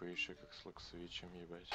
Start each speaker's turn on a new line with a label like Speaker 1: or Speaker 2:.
Speaker 1: типа еще как с локсовичем ебать.